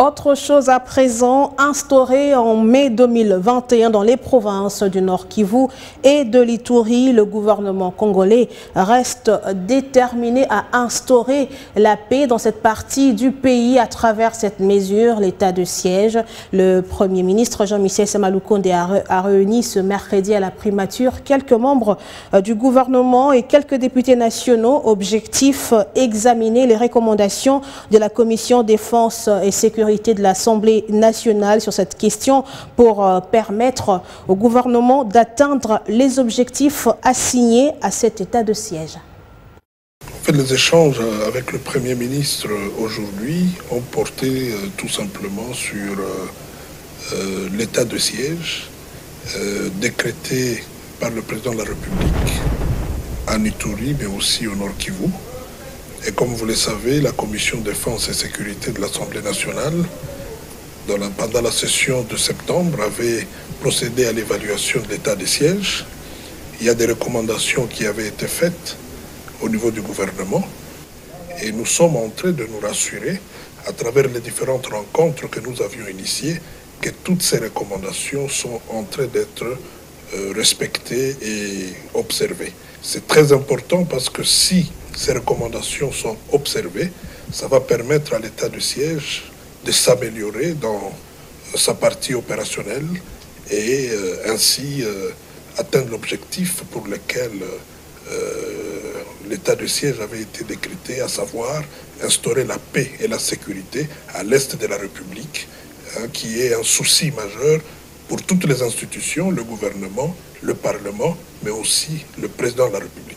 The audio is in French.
Autre chose à présent, instaurée en mai 2021 dans les provinces du Nord Kivu et de l'Itourie, le gouvernement congolais reste déterminé à instaurer la paix dans cette partie du pays à travers cette mesure, l'état de siège. Le Premier ministre Jean-Michel Samaloukonde a réuni ce mercredi à la primature quelques membres euh, du gouvernement et quelques députés nationaux. Objectif, examiner les recommandations de la Commission défense et sécurité de l'Assemblée nationale sur cette question pour euh, permettre au gouvernement d'atteindre les objectifs assignés à cet état de siège. Fait, les échanges avec le Premier ministre aujourd'hui ont porté euh, tout simplement sur euh, l'état de siège décrété par le président de la République en Ituri, mais aussi au Nord Kivu. Et comme vous le savez, la commission défense et sécurité de l'Assemblée nationale, pendant la session de septembre, avait procédé à l'évaluation de l'état des sièges. Il y a des recommandations qui avaient été faites au niveau du gouvernement. Et nous sommes en train de nous rassurer, à travers les différentes rencontres que nous avions initiées, que toutes ces recommandations sont en train d'être euh, respectées et observées. C'est très important parce que si ces recommandations sont observées, ça va permettre à l'état de siège de s'améliorer dans sa partie opérationnelle et euh, ainsi euh, atteindre l'objectif pour lequel euh, l'état de siège avait été décrété, à savoir instaurer la paix et la sécurité à l'est de la République, hein, qui est un souci majeur pour toutes les institutions, le gouvernement, le Parlement, mais aussi le président de la République.